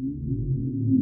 Thank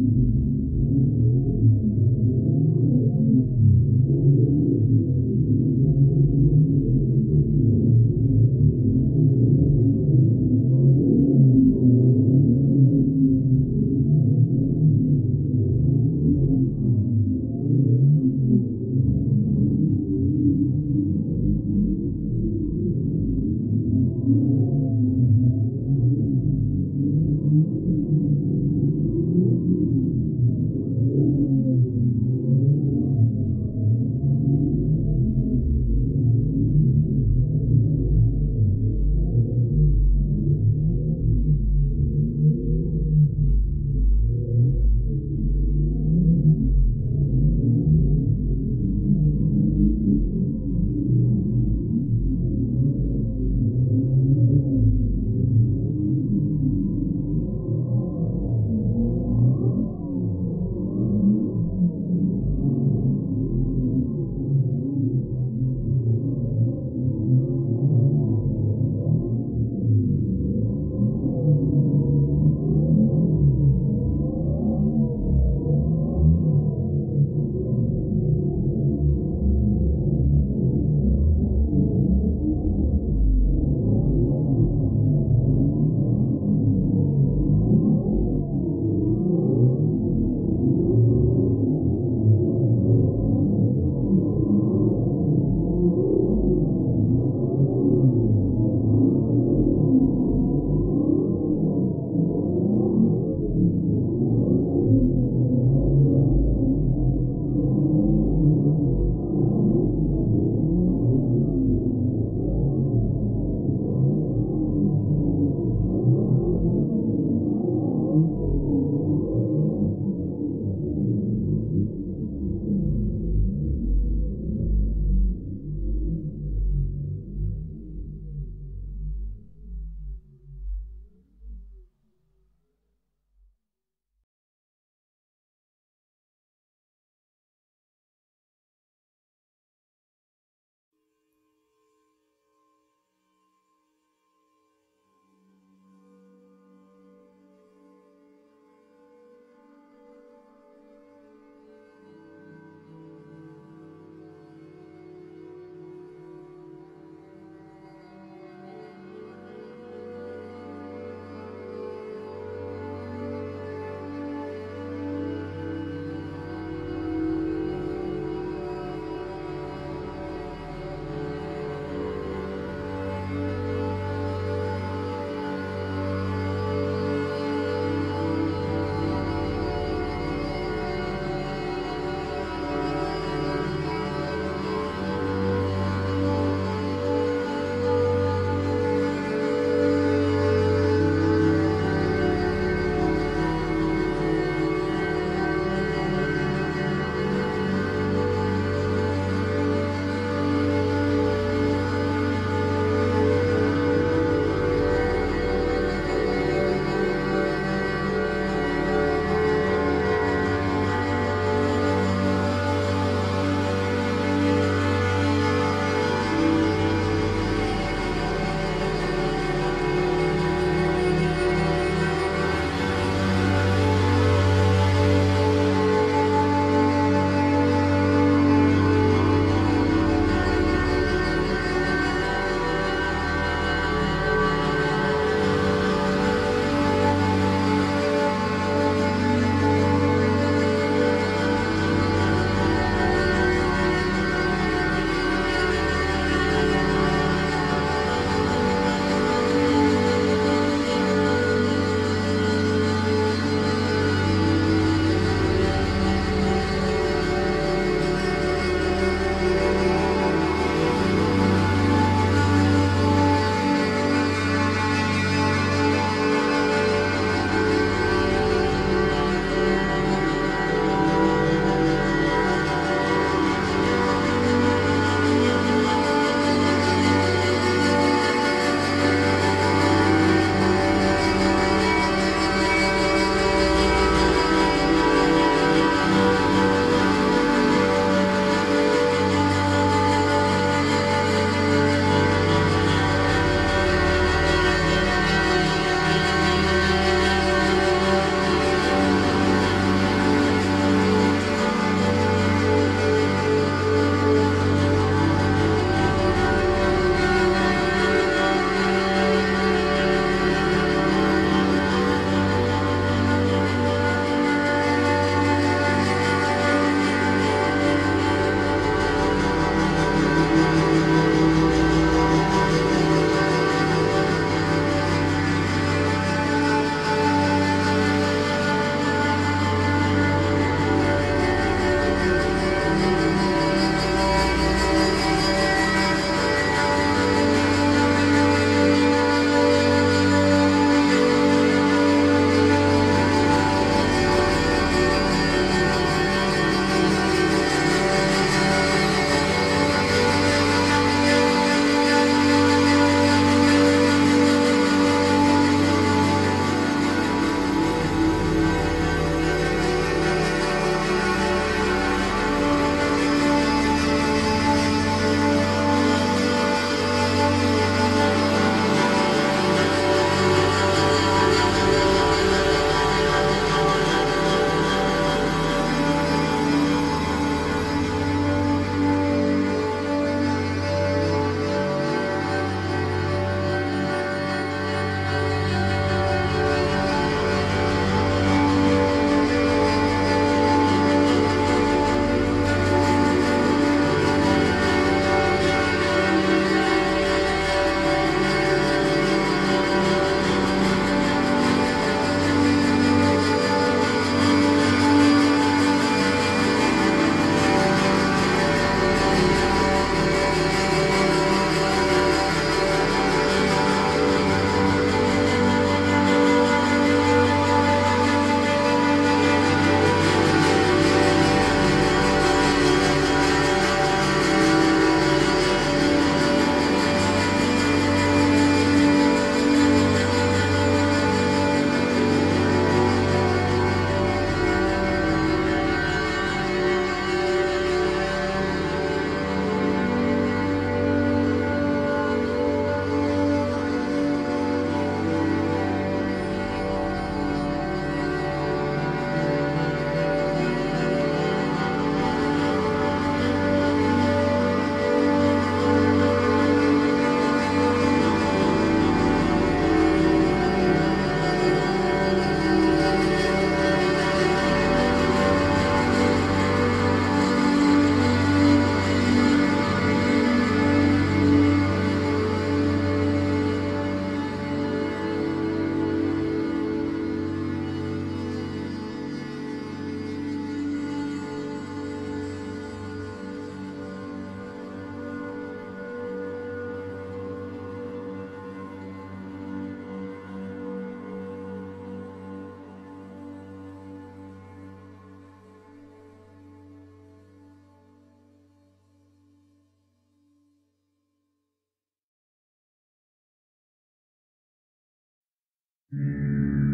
Música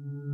Mm-hmm.